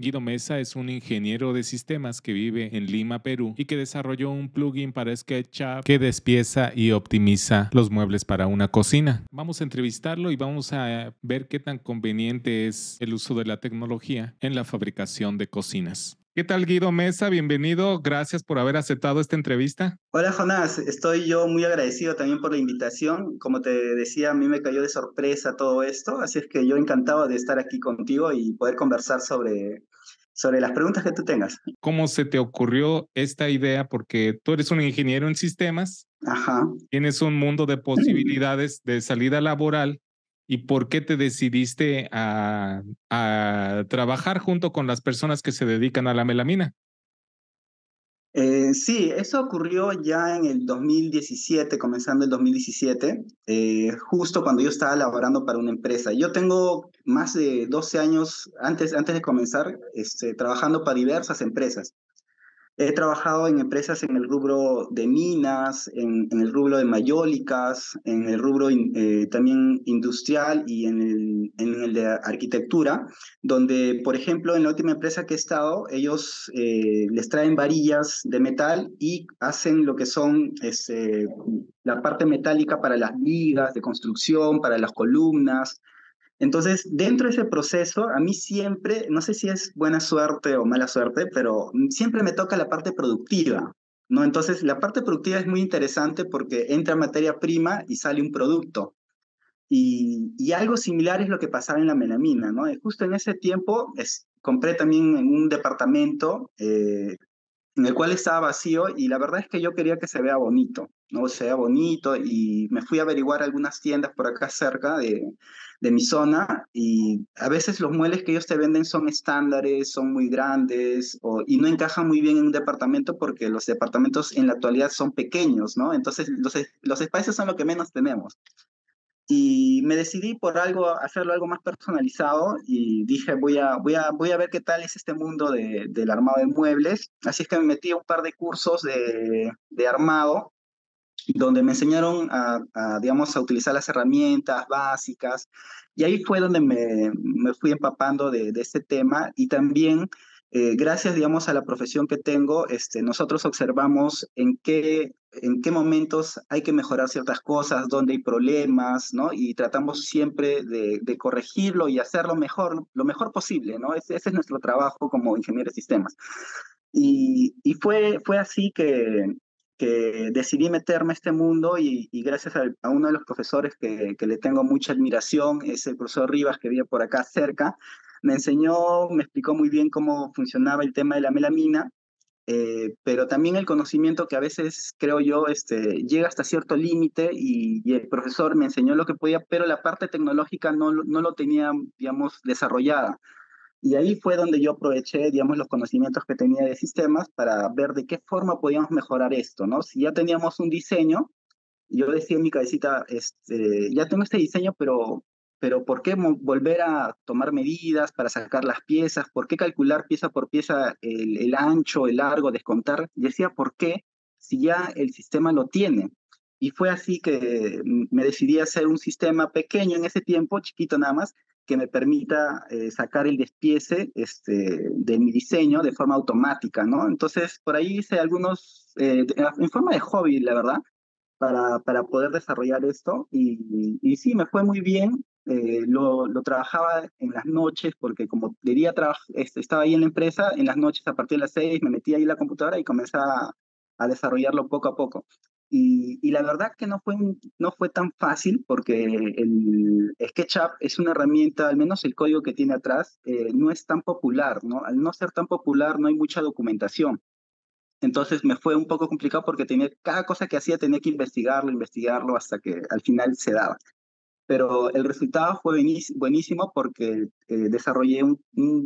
Guido Mesa es un ingeniero de sistemas que vive en Lima, Perú, y que desarrolló un plugin para SketchUp que despieza y optimiza los muebles para una cocina. Vamos a entrevistarlo y vamos a ver qué tan conveniente es el uso de la tecnología en la fabricación de cocinas. ¿Qué tal Guido Mesa? Bienvenido. Gracias por haber aceptado esta entrevista. Hola Jonás, estoy yo muy agradecido también por la invitación. Como te decía, a mí me cayó de sorpresa todo esto, así es que yo encantado de estar aquí contigo y poder conversar sobre, sobre las preguntas que tú tengas. ¿Cómo se te ocurrió esta idea? Porque tú eres un ingeniero en sistemas, Ajá. tienes un mundo de posibilidades de salida laboral ¿Y por qué te decidiste a, trabajar junto con las personas que se dedican a la melamina? Eh, sí, eso ocurrió ya en el 2017, comenzando el 2017, eh, justo cuando yo estaba laborando para una empresa. Yo tengo más de 12 años antes, antes de comenzar este, trabajando para diversas empresas. He trabajado en empresas en el rubro de minas, en, el rubro de mayólicas, en el rubro eh, también industrial y en el, de arquitectura, donde, por ejemplo, en la última empresa que he estado, ellos eh, les traen varillas de metal y hacen lo que son este, la parte metálica para las vigas de construcción, para las columnas, entonces, dentro de ese proceso, a mí siempre, no sé si es buena suerte o mala suerte, pero siempre me toca la parte productiva, ¿no? Entonces, la parte productiva es muy interesante porque entra materia prima y sale un producto. Y, y algo similar es lo que pasaba en la melamina, ¿no? Justo en ese tiempo es, compré también en un departamento eh, en el cual estaba vacío y la verdad es que yo quería que se vea bonito, ¿no? Se vea bonito y me fui a averiguar algunas tiendas por acá cerca de, de mi zona y a veces los muebles que ellos te venden son estándares, son muy grandes o, y no encajan muy bien en un departamento porque los departamentos en la actualidad son pequeños, ¿no? Entonces los, los espacios son lo que menos tenemos. Y me decidí por algo, hacerlo algo más personalizado y dije, voy a, voy a, voy a ver qué tal es este mundo de, del armado de muebles. Así es que me metí a un par de cursos de, de armado donde me enseñaron a, digamos, a utilizar las herramientas básicas. Y ahí fue donde me, me fui empapando de, de, este tema y también, eh, gracias, digamos, a la profesión que tengo, este, nosotros observamos en qué, en qué momentos hay que mejorar ciertas cosas, dónde hay problemas, ¿no? Y tratamos siempre de, corregirlo y hacerlo mejor, lo mejor posible, ¿no? Ese, ese es nuestro trabajo como ingeniero de sistemas. Y, y, fue, fue así que, que decidí meterme a este mundo y, gracias a, uno de los profesores que, que, le tengo mucha admiración, es el profesor Rivas que vive por acá cerca, me enseñó, me explicó muy bien cómo funcionaba el tema de la melamina, eh, pero también el conocimiento que a veces creo yo este, llega hasta cierto límite y, y, el profesor me enseñó lo que podía, pero la parte tecnológica no, no lo tenía, digamos, desarrollada. Y ahí fue donde yo aproveché, digamos, los conocimientos que tenía de sistemas para ver de qué forma podíamos mejorar esto, ¿no? Si ya teníamos un diseño, yo decía en mi cabecita, este, ya tengo este diseño, pero, pero ¿por qué volver a tomar medidas para sacar las piezas? ¿Por qué calcular pieza por pieza el, ancho, el largo, descontar? decía, ¿por qué? Si ya el sistema lo tiene. Y fue así que me decidí a hacer un sistema pequeño en ese tiempo, chiquito nada más, que me permita eh, sacar el despiece este, de mi diseño de forma automática, ¿no? Entonces, por ahí hice algunos, eh, en forma de hobby, la verdad, para, para poder desarrollar esto. Y, y, sí, me fue muy bien. Eh, lo, lo, trabajaba en las noches, porque como de día este, estaba ahí en la empresa, en las noches a partir de las seis me metía ahí en la computadora y comenzaba a desarrollarlo poco a poco. Y, la verdad que no fue, no fue tan fácil porque el SketchUp es una herramienta, al menos el código que tiene atrás, eh, no es tan popular, ¿no? Al no ser tan popular no hay mucha documentación. Entonces me fue un poco complicado porque tenía, cada cosa que hacía tenía que investigarlo, investigarlo hasta que al final se daba. Pero el resultado fue buenísimo porque eh, desarrollé un,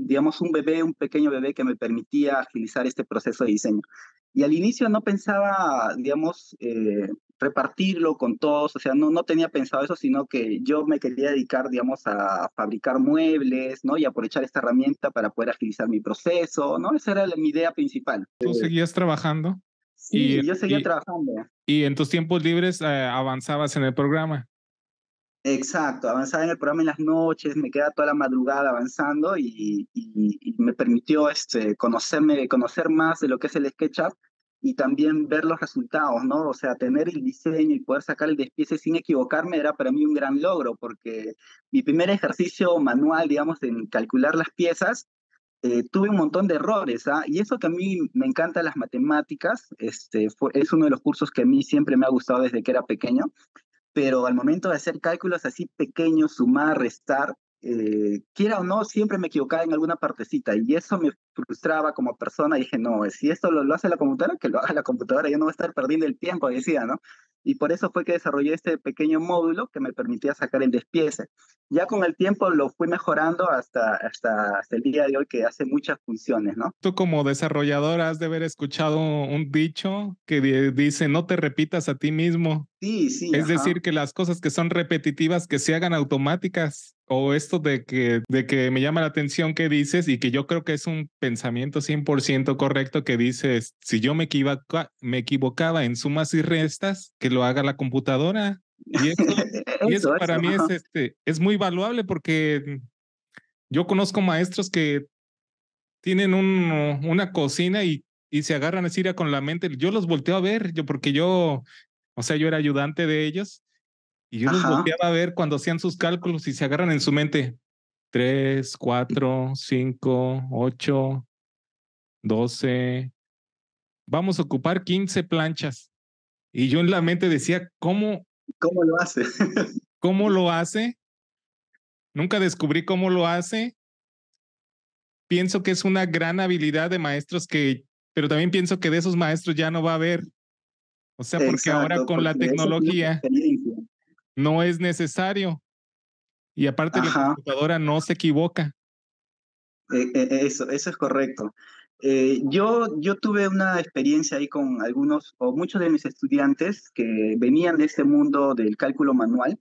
digamos, un bebé, un pequeño bebé que me permitía agilizar este proceso de diseño. Y al inicio no pensaba, digamos, eh, repartirlo con todos, o sea, no, no tenía pensado eso, sino que yo me quería dedicar, digamos, a fabricar muebles, ¿no? Y aprovechar esta herramienta para poder agilizar mi proceso, ¿no? Esa era mi idea principal. ¿Tú eh, seguías trabajando? Sí, yo seguía trabajando. ¿Y en tus tiempos libres eh, avanzabas en el programa? Exacto, avanzaba en el programa en las noches, me quedaba toda la madrugada avanzando y, me permitió este, conocerme, conocer más de lo que es el SketchUp y también ver los resultados, ¿no? O sea, tener el diseño y poder sacar el despiece sin equivocarme era para mí un gran logro, porque mi primer ejercicio manual, digamos, en calcular las piezas, eh, tuve un montón de errores, ¿ah? Y eso que a mí me encantan las matemáticas, este, es uno de los cursos que a mí siempre me ha gustado desde que era pequeño, pero al momento de hacer cálculos así pequeños, sumar, restar, eh, quiera o no, siempre me equivocaba en alguna partecita y eso me frustraba como persona. Y dije, no, si esto lo, lo, hace la computadora, que lo haga la computadora, yo no voy a estar perdiendo el tiempo, decía, ¿no? Y por eso fue que desarrollé este pequeño módulo que me permitía sacar el despiece. Ya con el tiempo lo fui mejorando hasta, hasta, hasta el día de hoy que hace muchas funciones, ¿no? Tú como desarrollador has de haber escuchado un dicho que dice, no te repitas a ti mismo. Sí, sí. Es decir, que las cosas que son repetitivas que se hagan automáticas o esto de que, de que me llama la atención que dices y que yo creo que es un pensamiento 100% correcto que dices, si yo me, equivoca, me equivocaba en sumas y restas, que lo haga la computadora. Y eso, y eso para mí es, este, es muy valuable porque yo conozco maestros que tienen un, una cocina y, y se agarran así con la mente. Yo los volteo a ver, yo porque yo, o sea, yo era ayudante de ellos y yo los volteaba a ver cuando hacían sus cálculos y se agarran en su mente. 3, 4, 5, 8, 12. Vamos a ocupar 15 planchas. Y yo en la mente decía, ¿cómo? ¿Cómo lo hace? ¿Cómo lo hace? Nunca descubrí cómo lo hace. Pienso que es una gran habilidad de maestros que, pero también pienso que de esos maestros ya no va a haber. O sea, porque ahora con la tecnología no es necesario. Y aparte la computadora no se equivoca. E, e, eso, eso es correcto. Eh, yo, yo tuve una experiencia ahí con algunos o muchos de mis estudiantes que venían de este mundo del cálculo manual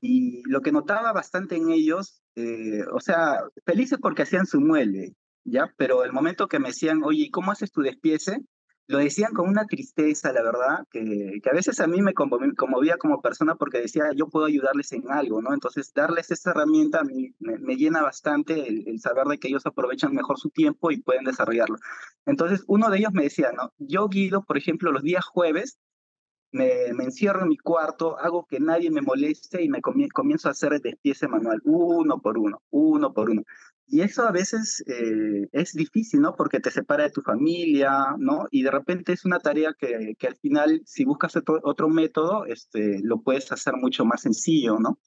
y lo que notaba bastante en ellos, eh, o sea, felices porque hacían su mueble, ¿ya? Pero el momento que me decían, oye, ¿cómo haces tu despiece? Lo decían con una tristeza, la verdad, que, que a veces a mí me conmovía como persona porque decía, yo puedo ayudarles en algo, ¿no? Entonces, darles esa herramienta a mí me, llena bastante el, saber de que ellos aprovechan mejor su tiempo y pueden desarrollarlo. Entonces, uno de ellos me decía, ¿no? Yo, Guido, por ejemplo, los días jueves, me, me, encierro en mi cuarto, hago que nadie me moleste y me comienzo a hacer el despiece manual, uno por uno, uno por uno. Y eso a veces eh, es difícil, ¿no? Porque te separa de tu familia, ¿no? Y de repente es una tarea que, que al final, si buscas otro, otro, método, este, lo puedes hacer mucho más sencillo, ¿no?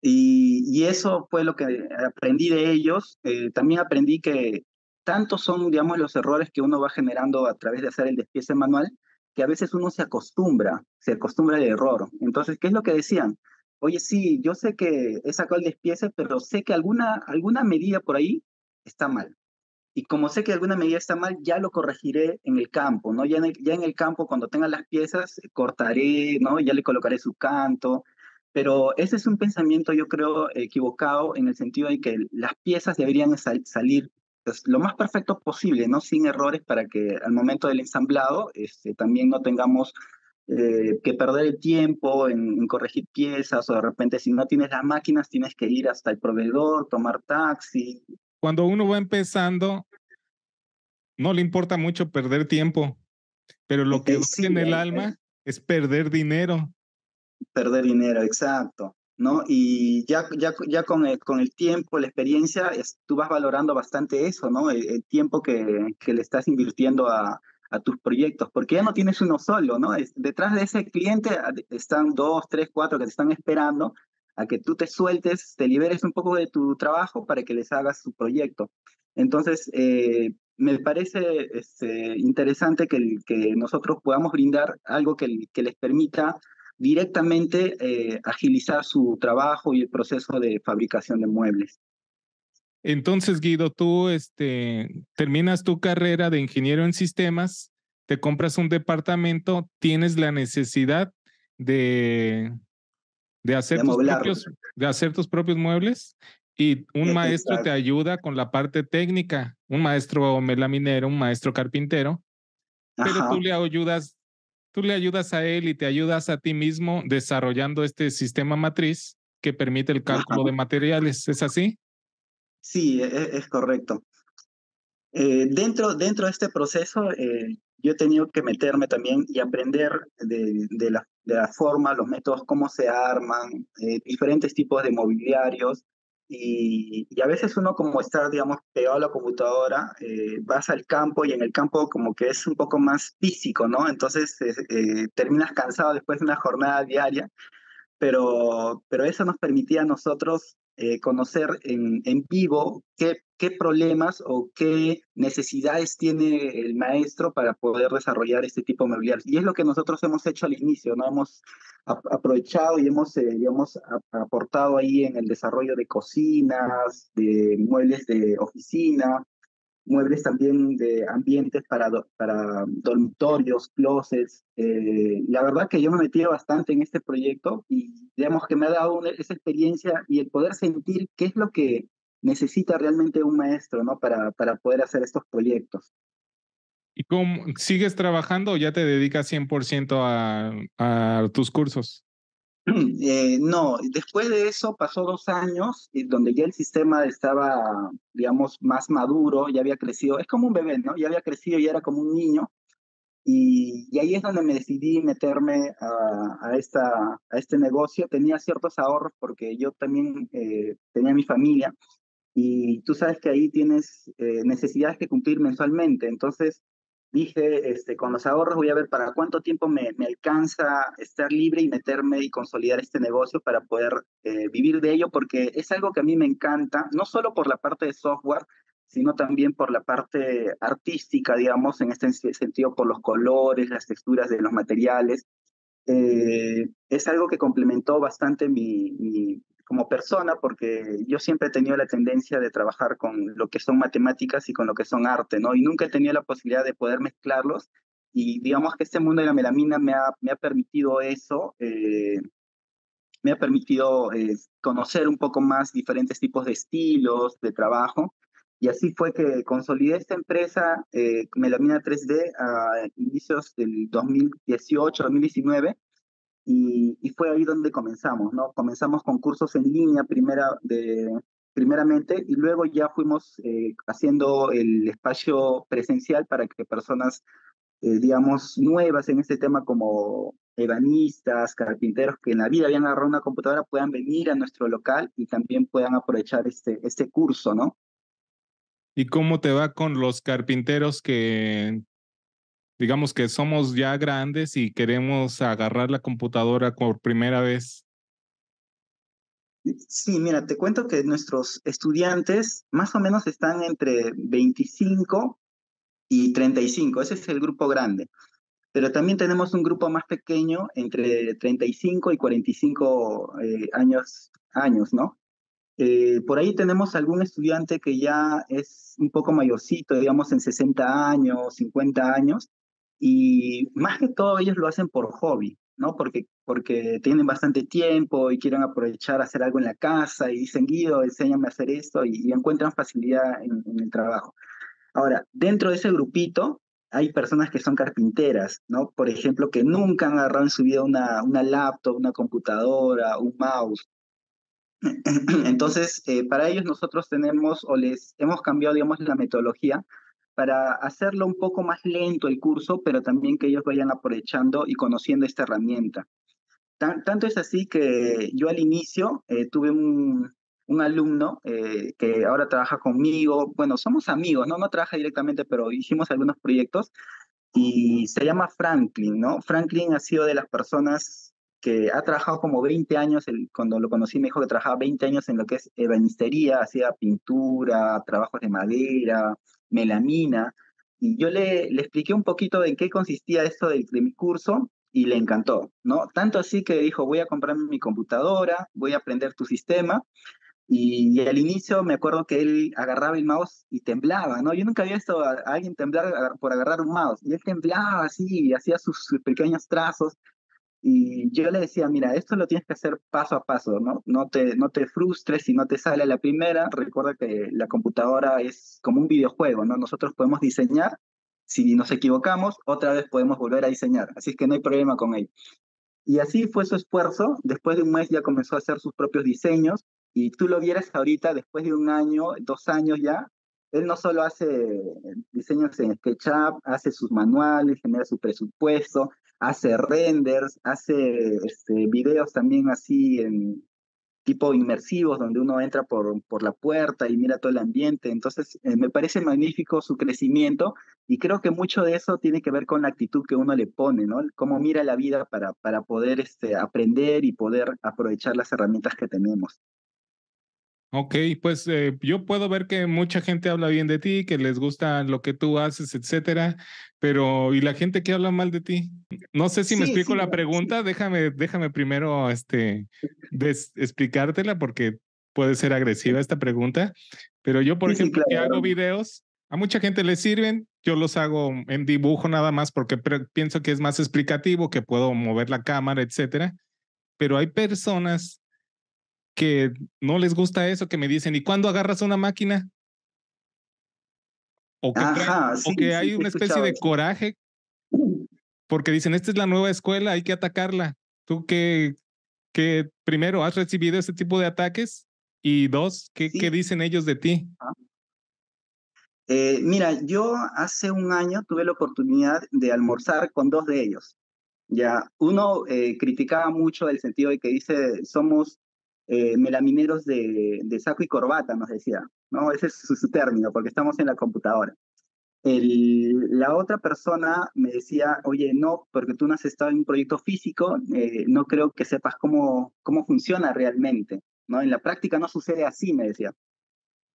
Y, y eso fue lo que aprendí de ellos. Eh, también aprendí que tantos son, digamos, los errores que uno va generando a través de hacer el despiece manual, que a veces uno se acostumbra, se acostumbra al error. Entonces, ¿qué es lo que decían? Oye, sí, yo sé que he sacado el despiece, pero sé que alguna, alguna medida por ahí está mal. Y como sé que alguna medida está mal, ya lo corregiré en el campo, ¿no? Ya en el, ya en el campo, cuando tenga las piezas, cortaré, ¿no? Ya le colocaré su canto. Pero ese es un pensamiento, yo creo, equivocado en el sentido de que las piezas deberían salir pues, lo más perfecto posible, ¿no? Sin errores para que al momento del ensamblado este, también no tengamos eh, que perder el tiempo en, corregir piezas o de repente si no tienes las máquinas tienes que ir hasta el proveedor, tomar taxi. Cuando uno va empezando, no le importa mucho perder tiempo, pero lo que sí, en el alma es perder dinero. Perder dinero, exacto. ¿no? Y ya, ya, ya con, el, con el tiempo, la experiencia, tú vas valorando bastante eso, ¿no? El, tiempo que, que le estás invirtiendo a, a tus proyectos, porque ya no tienes uno solo, ¿no? detrás de ese cliente están dos, tres, cuatro que te están esperando a que tú te sueltes, te liberes un poco de tu trabajo para que les hagas su proyecto. Entonces, eh, me parece este, interesante que, que, nosotros podamos brindar algo que, que les permita directamente eh, agilizar su trabajo y el proceso de fabricación de muebles. Entonces, Guido, tú este, terminas tu carrera de ingeniero en sistemas, te compras un departamento, tienes la necesidad de, de, hacer, tus propios, de hacer tus propios muebles y un maestro te ayuda con la parte técnica, un maestro melaminero, un maestro carpintero, pero tú le ayudas Tú le ayudas a él y te ayudas a ti mismo desarrollando este sistema matriz que permite el cálculo de materiales. ¿Es así? Sí, es, es correcto. Eh, dentro, dentro de este proceso, eh, yo he tenido que meterme también y aprender de, de, la, forma, los métodos, cómo se arman, eh, diferentes tipos de mobiliarios. Y, a veces uno como está, digamos, pegado a la computadora, vas al campo y en el campo como que es un poco más físico, ¿no? Entonces terminas cansado después de una jornada diaria, pero, pero eso nos permitía a nosotros eh, conocer en, vivo qué, problemas o qué necesidades tiene el maestro para poder desarrollar este tipo de mobiliario. Y es lo que nosotros hemos hecho al inicio, ¿no? Hemos aprovechado y hemos, eh, aportado ahí en el desarrollo de cocinas, de muebles de oficina, muebles también de ambientes para, para dormitorios, closets. Eh, la verdad que yo me metí bastante en este proyecto y digamos que me ha dado esa experiencia y el poder sentir qué es lo que necesita realmente un maestro ¿no? para, para poder hacer estos proyectos. ¿Y cómo sigues trabajando o ya te dedicas 100% a, a tus cursos? Eh, no, después de eso pasó dos años donde ya el sistema estaba, digamos, más maduro, ya había crecido, es como un bebé, ¿no? Ya había crecido, ya era como un niño. Y, y ahí es donde me decidí meterme a, a, a este negocio. Tenía ciertos ahorros porque yo también eh, tenía mi familia y tú sabes que ahí tienes eh, necesidades que cumplir mensualmente. Entonces, dije, este, con los ahorros voy a ver para cuánto tiempo me, me alcanza estar libre y meterme y consolidar este negocio para poder eh, vivir de ello, porque es algo que a mí me encanta, no solo por la parte de software, sino también por la parte artística, digamos, en este sentido, por los colores, las texturas de los materiales. Eh, es algo que complementó bastante mi, mi, como persona, porque yo siempre he tenido la tendencia de trabajar con lo que son matemáticas y con lo que son arte, ¿no? Y nunca he tenido la posibilidad de poder mezclarlos. Y digamos que este mundo de la melamina me ha, me ha permitido eso, eh, me ha permitido eh, conocer un poco más diferentes tipos de estilos de trabajo. Y así fue que consolidé esta empresa, eh, Melamina 3D, a inicios del 2018, 2019 y, fue ahí donde comenzamos, ¿no? Comenzamos con cursos en línea primera de, primeramente y luego ya fuimos eh, haciendo el espacio presencial para que personas, eh, digamos, nuevas en este tema como ebanistas, carpinteros que en la vida habían agarrado una computadora puedan venir a nuestro local y también puedan aprovechar este, este curso, ¿no? ¿Y cómo te va con los carpinteros que digamos que somos ya grandes y queremos agarrar la computadora por primera vez? Sí, mira, te cuento que nuestros estudiantes más o menos están entre 25 y 35, ese es el grupo grande. Pero también tenemos un grupo más pequeño entre 35 y 45 eh, años, años, ¿no? Eh, por ahí tenemos algún estudiante que ya es un poco mayorcito, digamos en 60 años, 50 años, y más que todo ellos lo hacen por hobby, ¿no? Porque, porque tienen bastante tiempo y quieren aprovechar hacer algo en la casa y dicen, Guido, enséñame a hacer esto y, y encuentran facilidad en, en, el trabajo. Ahora, dentro de ese grupito hay personas que son carpinteras, ¿no? Por ejemplo, que nunca han agarrado en su vida una, una laptop, una computadora, un mouse. Entonces, eh, para ellos nosotros tenemos o les hemos cambiado, digamos, la metodología para hacerlo un poco más lento el curso, pero también que ellos vayan aprovechando y conociendo esta herramienta. Tan, tanto es así que yo al inicio eh, tuve un, un alumno eh, que ahora trabaja conmigo, bueno, somos amigos, ¿no? No trabaja directamente, pero hicimos algunos proyectos y se llama Franklin, ¿no? Franklin ha sido de las personas que ha trabajado como 20 años, el, cuando lo conocí me dijo que trabajaba 20 años en lo que es ebanistería, hacía pintura, trabajos de madera, melamina, y yo le, le expliqué un poquito en qué consistía esto de, de mi curso y le encantó, ¿no? Tanto así que dijo, voy a comprarme mi computadora, voy a aprender tu sistema, y, y, al inicio me acuerdo que él agarraba el mouse y temblaba, ¿no? Yo nunca había visto a, alguien temblar por agarrar un mouse. Y él temblaba así hacía sus, pequeños trazos. Y yo le decía, mira, esto lo tienes que hacer paso a paso, ¿no? No te, no te frustres si no te sale la primera. Recuerda que la computadora es como un videojuego, ¿no? Nosotros podemos diseñar si nos equivocamos, otra vez podemos volver a diseñar. Así es que no hay problema con él. Y así fue su esfuerzo. Después de un mes ya comenzó a hacer sus propios diseños. Y tú lo vieras ahorita, después de un año, dos años ya, él no solo hace diseños en SketchUp, hace sus manuales, genera su presupuesto, hace renders, hace este, videos también así en tipo inmersivos, donde uno entra por, por la puerta y mira todo el ambiente. Entonces, eh, me parece magnífico su crecimiento y creo que mucho de eso tiene que ver con la actitud que uno le pone, ¿no? Cómo mira la vida para, para poder este, aprender y poder aprovechar las herramientas que tenemos. Ok, pues eh, yo puedo ver que mucha gente habla bien de ti, que les gusta lo que tú haces, etcétera, pero ¿y la gente que habla mal de ti? No sé si me explico la pregunta, déjame, déjame primero este, explicártela porque puede ser agresiva esta pregunta, pero yo, por ejemplo, que hago videos, a mucha gente les sirven, yo los hago en dibujo nada más porque pienso que es más explicativo, que puedo mover la cámara, etcétera, pero hay personas que no les gusta eso, que me dicen, ¿y cuándo agarras una máquina? O que, hay una especie de coraje, porque dicen, esta es la nueva escuela, hay que atacarla. ¿Tú qué, qué primero, has recibido ese tipo de ataques? Y dos, ¿qué, ¿qué dicen ellos de ti? Eh, mira, yo hace un año tuve la oportunidad de almorzar con dos de ellos. Ya, uno eh, criticaba mucho el sentido de que dice, somos eh, melamineros de, saco y corbata, nos decía, ¿no? Ese es su, término, porque estamos en la computadora. El, la otra persona me decía, oye, no, porque tú no has estado en un proyecto físico, eh, no creo que sepas cómo, cómo funciona realmente, ¿no? En la práctica no sucede así, me decía.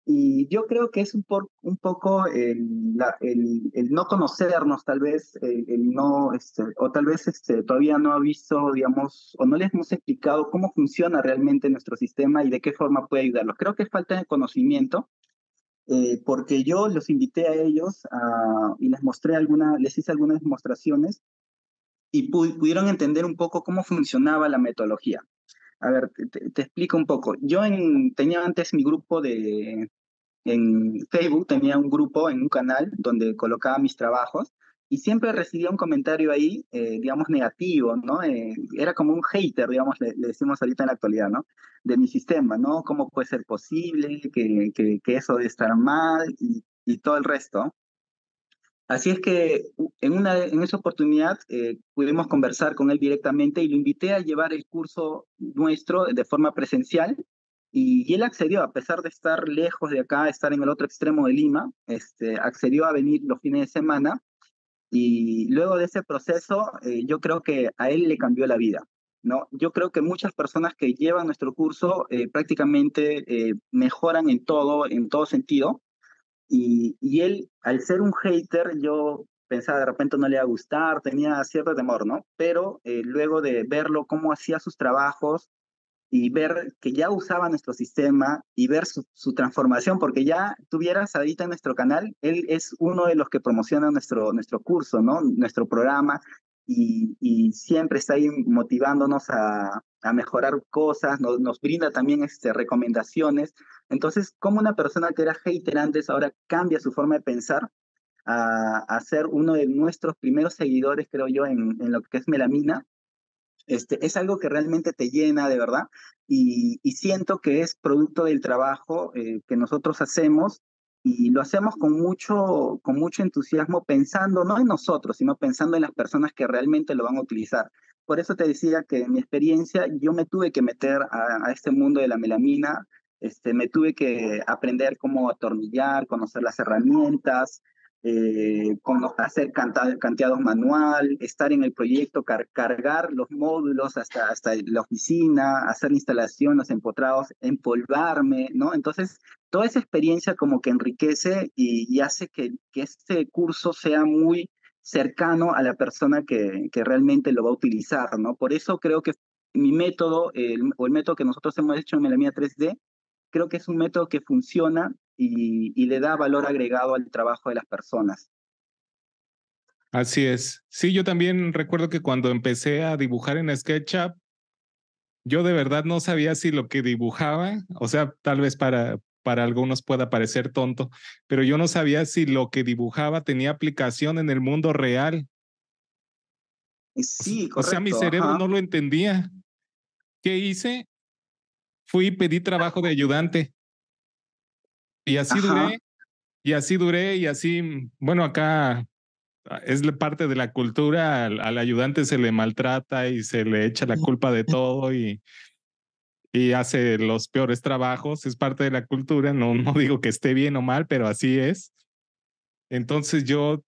Y yo creo que es un, por, un poco el, el, no conocernos, tal vez, el, no, este, o tal vez este, todavía no ha visto, digamos, o no les hemos explicado cómo funciona realmente nuestro sistema y de qué forma puede ayudarlos. Creo que falta de conocimiento, eh, porque yo los invité a ellos y les mostré alguna, les hice algunas demostraciones y pudieron entender un poco cómo funcionaba la metodología. A ver, te, explico un poco. Yo tenía antes mi grupo de, en Facebook, tenía un grupo en un canal donde colocaba mis trabajos y siempre recibía un comentario ahí, eh, digamos, negativo, ¿no? Eh, era como un hater, digamos, le, decimos ahorita en la actualidad, ¿no? De mi sistema, ¿no? ¿Cómo puede ser posible que, que, que eso debe estar mal y, y todo el resto? Así es que en, esa oportunidad eh, pudimos conversar con él directamente y lo invité a llevar el curso nuestro de forma presencial y, él accedió, a pesar de estar lejos de acá, estar en el otro extremo de Lima, este, accedió a venir los fines de semana y luego de ese proceso eh, yo creo que a él le cambió la vida. ¿no? Yo creo que muchas personas que llevan nuestro curso eh, prácticamente mejoran en todo, en todo sentido y, él, al ser un hater, yo pensaba de repente no le iba a gustar, tenía cierto temor, ¿no? Pero eh, luego de verlo, cómo hacía sus trabajos y ver que ya usaba nuestro sistema y ver su, su, transformación, porque ya tuvieras ahorita en nuestro canal, él es uno de los que promociona nuestro, nuestro curso, ¿no? Nuestro programa y, siempre está ahí motivándonos a, a mejorar cosas, nos, nos brinda también este, recomendaciones. Entonces, como una persona que era hater antes ahora cambia su forma de pensar a, a ser uno de nuestros primeros seguidores, creo yo, en, en lo que es melamina, este, es algo que realmente te llena de verdad y, y siento que es producto del trabajo eh, que nosotros hacemos y lo hacemos con mucho, con mucho entusiasmo pensando no en nosotros, sino pensando en las personas que realmente lo van a utilizar. Por eso te decía que en mi experiencia yo me tuve que meter a, este mundo de la melamina, este, me tuve que aprender cómo atornillar, conocer las herramientas, eh, hacer canteados manual, estar en el proyecto, cargar los módulos hasta, hasta la oficina, hacer instalaciones, empotrados, empolvarme, ¿no? Entonces, toda esa experiencia como que enriquece y, y hace que, que este curso sea muy cercano a la persona que, que realmente lo va a utilizar, ¿no? Por eso creo que mi método, el, o el método que nosotros hemos hecho en Melamia 3D, creo que es un método que funciona y, y le da valor agregado al trabajo de las personas. Así es. Sí, yo también recuerdo que cuando empecé a dibujar en SketchUp, yo de verdad no sabía si lo que dibujaba, o sea, tal vez para, para algunos pueda parecer tonto, pero yo no sabía si lo que dibujaba tenía aplicación en el mundo real. Sí, correcto. O sea, mi cerebro no lo entendía. ¿Qué hice? Fui y pedí trabajo de ayudante. Y así duré, y así duré, y así, bueno, acá es parte de la cultura, al, al, ayudante se le maltrata y se le echa la culpa de todo y, y hace los peores trabajos, es parte de la cultura, no, no digo que esté bien o mal, pero así es. Entonces yo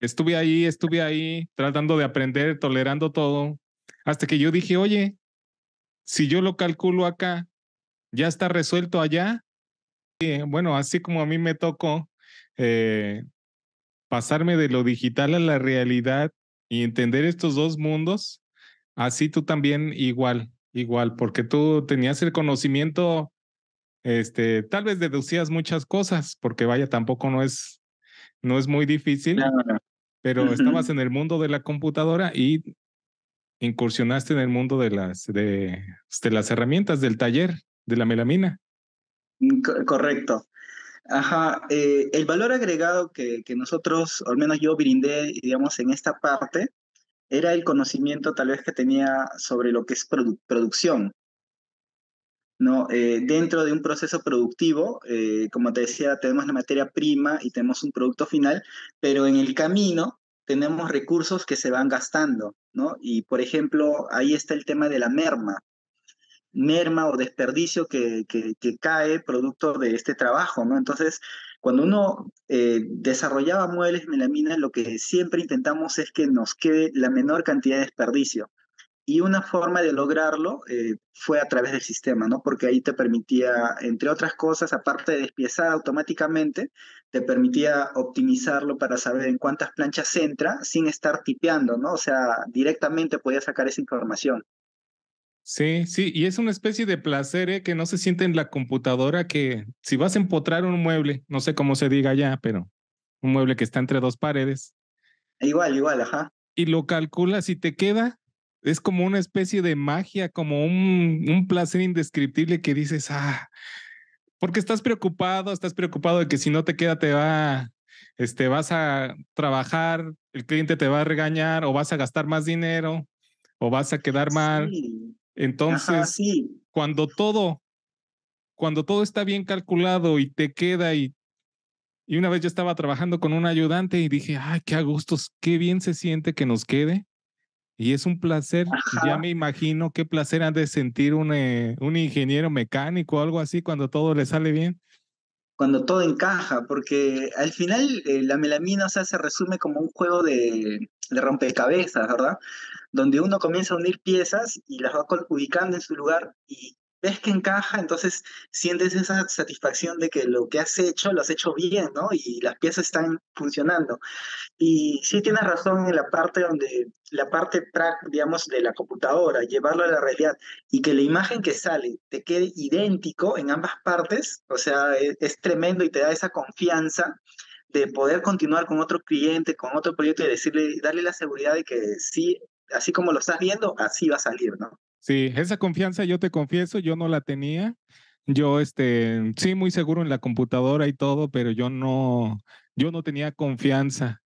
estuve ahí, estuve ahí tratando de aprender, tolerando todo, hasta que yo dije, oye, si yo lo calculo acá, ya está resuelto allá. Bueno, así como a mí me tocó eh, pasarme de lo digital a la realidad y entender estos dos mundos, así tú también igual, igual, porque tú tenías el conocimiento, este, tal vez deducías muchas cosas, porque vaya, tampoco no es, no es muy difícil, pero estabas en el mundo de la computadora y incursionaste en el mundo de las, de, de las herramientas del taller de la melamina. Correcto. Ajá, eh, el valor agregado que, que, nosotros, al menos yo brindé, digamos, en esta parte, era el conocimiento tal vez que tenía sobre lo que es producción. ¿no? Eh, dentro de un proceso productivo, eh, como te decía, tenemos la materia prima y tenemos un producto final, pero en el camino tenemos recursos que se van gastando, ¿no? Y por ejemplo, ahí está el tema de la merma merma o desperdicio que, que, cae producto de este trabajo, ¿no? Entonces, cuando uno eh, desarrollaba muebles melamina, lo que siempre intentamos es que nos quede la menor cantidad de desperdicio. Y una forma de lograrlo eh, fue a través del sistema, ¿no? Porque ahí te permitía, entre otras cosas, aparte de despiezar automáticamente, te permitía optimizarlo para saber en cuántas planchas entra sin estar tipeando, ¿no? O sea, directamente podías sacar esa información. Sí, sí, y es una especie de placer ¿eh? que no se siente en la computadora que si vas a empotrar un mueble, no sé cómo se diga ya, pero un mueble que está entre dos paredes. Igual, igual, ajá. Y lo calculas y te queda, es como una especie de magia, como un, un placer indescriptible que dices, ah, porque estás preocupado, estás preocupado de que si no te queda te va, este, vas a trabajar, el cliente te va a regañar o vas a gastar más dinero o vas a quedar mal. Entonces, cuando todo, cuando todo está bien calculado y te queda y, y una vez yo estaba trabajando con un ayudante y dije, ay, qué a gustos, qué bien se siente que nos quede. Y es un placer, ya me imagino qué placer han de sentir un, eh, un ingeniero mecánico o algo así cuando todo le sale bien cuando todo encaja, porque al final eh, la melamina o sea, se resume como un juego de, de, rompecabezas, ¿verdad? Donde uno comienza a unir piezas y las va ubicando en su lugar y ves que encaja, entonces sientes esa satisfacción de que lo que has hecho, lo has hecho bien, ¿no? Y las piezas están funcionando. Y sí tienes razón en la parte donde, la parte, digamos, de la computadora, llevarlo a la realidad y que la imagen que sale te quede idéntico en ambas partes, o sea, es, es tremendo y te da esa confianza de poder continuar con otro cliente, con otro proyecto y decirle, darle la seguridad de que sí, así como lo estás viendo, así va a salir, ¿no? Sí, esa confianza yo te confieso, yo no la tenía. Yo, este, sí, muy seguro en la computadora y todo, pero yo no, yo no tenía confianza.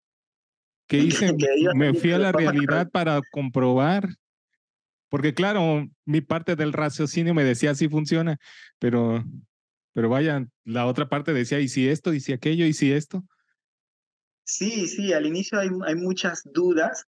¿Qué hice? Me fui a la realidad para comprobar. Porque claro, mi parte del raciocinio me decía así funciona, pero, pero vaya, la otra parte decía, ¿y si esto? ¿Y si aquello? ¿Y si esto? Sí, sí, al inicio hay, hay muchas dudas,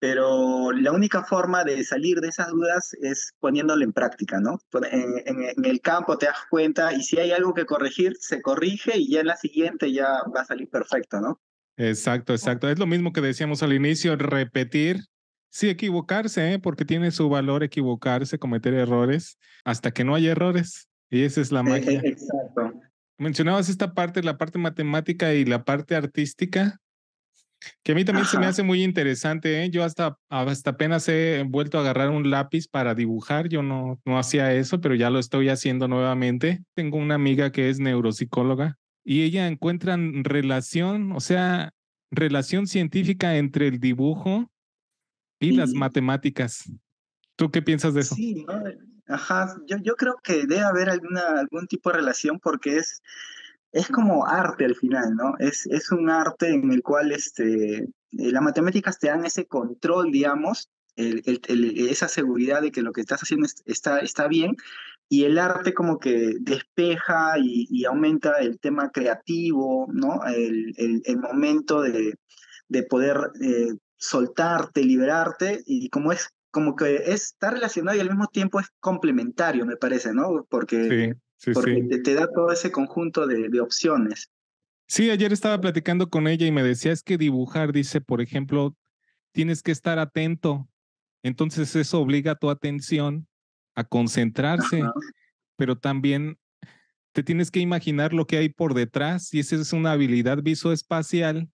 pero la única forma de salir de esas dudas es poniéndolo en práctica, ¿no? En, el campo te das cuenta y si hay algo que corregir, se corrige y ya en la siguiente ya va a salir perfecto, ¿no? Exacto, exacto. Es lo mismo que decíamos al inicio, repetir, sí, equivocarse, ¿eh? porque tiene su valor equivocarse, cometer errores, hasta que no hay errores. Y esa es la magia. Exacto. Mencionabas esta parte, la parte matemática y la parte artística. Que a mí también se me hace muy interesante, ¿eh? Yo hasta, hasta apenas he vuelto a agarrar un lápiz para dibujar, yo no, no hacía eso, pero ya lo estoy haciendo nuevamente. Tengo una amiga que es neuropsicóloga y ella encuentra relación, o sea, relación científica entre el dibujo y las matemáticas. ¿Tú qué piensas de eso? Sí, Ajá, yo, yo creo que debe haber alguna, algún tipo de relación porque es, es como arte al final, ¿no? Es, es un arte en el cual este, eh, las matemáticas te dan ese control, digamos, el, el, esa seguridad de que lo que estás haciendo está, está bien, y el arte como que despeja y, y aumenta el tema creativo, ¿no? El, el momento de, de poder eh, soltarte, liberarte, y como es como que está relacionado y al mismo tiempo es complementario, me parece, ¿no? Porque sí porque Te, da todo ese conjunto de, de, opciones. Sí, ayer estaba platicando con ella y me decía, es que dibujar, dice, por ejemplo, tienes que estar atento. Entonces eso obliga a tu atención a concentrarse, pero también te tienes que imaginar lo que hay por detrás y esa es una habilidad visoespacial.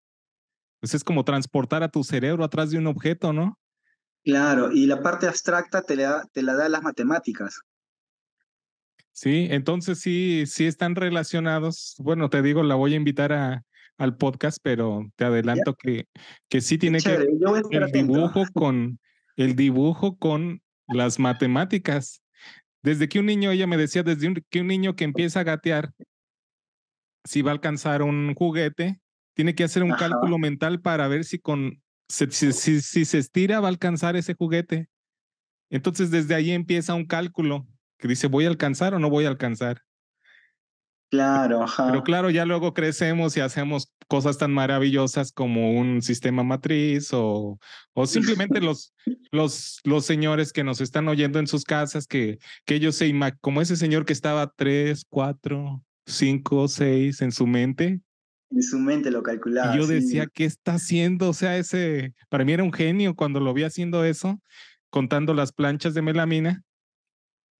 Pues es como transportar a tu cerebro atrás de un objeto, ¿no? Claro, y la parte abstracta te la, te la da las matemáticas. Sí, entonces sí, sí están relacionados. Bueno, te digo, la voy a invitar a, al podcast, pero te adelanto que, que sí tiene que ver el dibujo con el dibujo con las matemáticas. Desde que un niño, ella me decía, desde que un niño que empieza a gatear, si va a alcanzar un juguete, tiene que hacer un cálculo mental para ver si con si, si, si se estira va a alcanzar ese juguete. Entonces desde ahí empieza un cálculo que dice, ¿voy a alcanzar o no voy a alcanzar? Claro, ajá. Pero claro, ya luego crecemos y hacemos cosas tan maravillosas como un sistema matriz o, o simplemente los, los, los señores que nos están oyendo en sus casas, que, que ellos se como ese señor que estaba tres, cuatro, cinco, seis en su mente. En su mente lo calculaba. Y yo decía, ¿qué está haciendo? O sea, ese, para mí era un genio cuando lo vi haciendo eso, contando las planchas de melamina.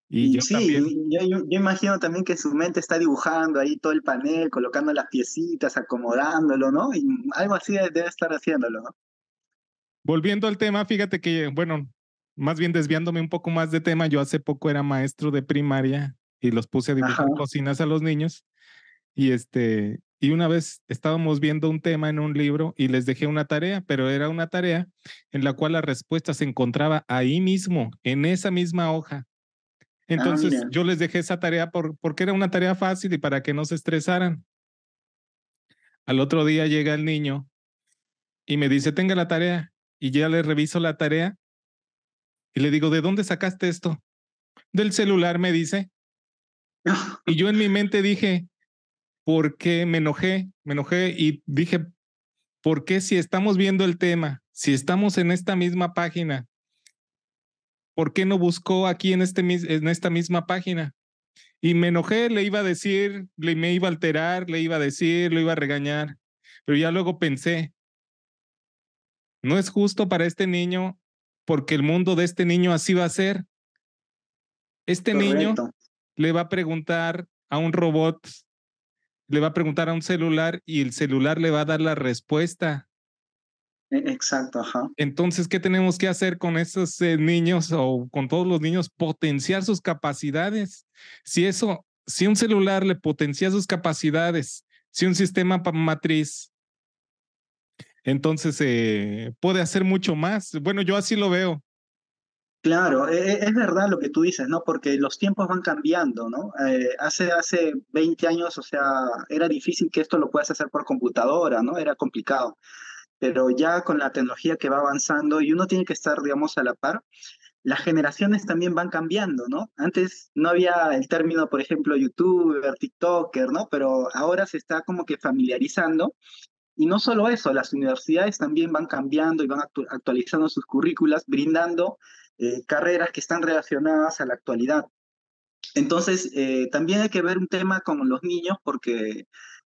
Y, yo sí, yo, yo, imagino también que su mente está dibujando ahí todo el panel, colocando las piecitas, acomodándolo, ¿no? Y algo así debe estar haciéndolo, ¿no? Volviendo al tema, fíjate que, bueno, más bien desviándome un poco más de tema, yo hace poco era maestro de primaria y los puse a dibujar cocinas a los niños. Y este, y una vez estábamos viendo un tema en un libro y les dejé una tarea, pero era una tarea en la cual la respuesta se encontraba ahí mismo, en esa misma hoja. Ah, Entonces yo les dejé esa tarea por, porque era una tarea fácil y para que no se estresaran. Al otro día llega el niño y me dice, tenga la tarea. Y ya le reviso la tarea y le digo, ¿de dónde sacaste esto? Del celular, me dice. Y yo en mi mente dije, ¿por qué me enojé? Me enojé y dije, ¿por qué si estamos viendo el tema, si estamos en esta misma página, ¿por qué no buscó aquí en, este, en esta misma página? Y me enojé, le iba a decir, le, me iba a alterar, le iba a decir, lo iba a regañar. Pero ya luego pensé, no es justo para este niño porque el mundo de este niño así va a ser. Este niño le va a preguntar a un robot, le va a preguntar a un celular y el celular le va a dar la respuesta. E, exacto, ajá. Entonces, ¿qué tenemos que hacer con esos eh, niños o con todos los niños? Potenciar sus capacidades. Si eso, si un celular le potencia sus capacidades, si un sistema matriz, entonces eh, puede hacer mucho más. Bueno, yo así lo veo. Claro, e, e, es verdad lo que tú dices, ¿no? Porque los tiempos van cambiando, ¿no? Eh, hace, hace 20 años, o sea, era difícil que esto lo puedas hacer por computadora, ¿no? Era complicado pero ya con la tecnología que va avanzando y uno tiene que estar, digamos, a la par, las generaciones también van cambiando, ¿no? Antes no había el término, por ejemplo, youtuber, tiktoker, ¿no? Pero ahora se está como que familiarizando. Y no solo eso, las universidades también van cambiando y van actualizando sus currículas, brindando eh, carreras que están relacionadas a la actualidad. Entonces, eh, también hay que ver un tema con los niños porque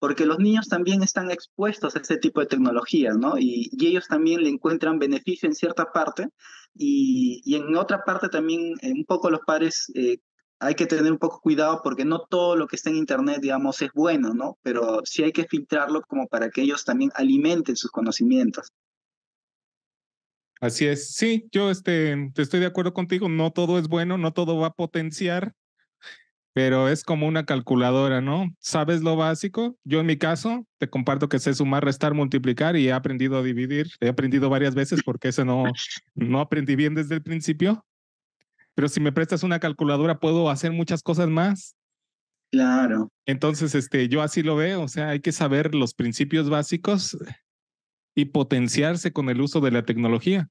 porque los niños también están expuestos a este tipo de tecnologías, ¿no? Y, ellos también le encuentran beneficio en cierta parte y, en otra parte también eh, un poco los padres eh, hay que tener un poco cuidado porque no todo lo que está en Internet, digamos, es bueno, ¿no? Pero sí hay que filtrarlo como para que ellos también alimenten sus conocimientos. Así es, sí, yo este, estoy de acuerdo contigo, no todo es bueno, no todo va a potenciar pero es como una calculadora, ¿no? ¿Sabes lo básico? Yo en mi caso te comparto que sé sumar, restar, multiplicar y he aprendido a dividir. He aprendido varias veces porque eso no, no aprendí bien desde el principio. pero si me prestas una calculadora puedo hacer muchas cosas más. Claro. Entonces, este, yo así lo veo, o sea, hay que saber los principios básicos y potenciarse con el uso de la tecnología.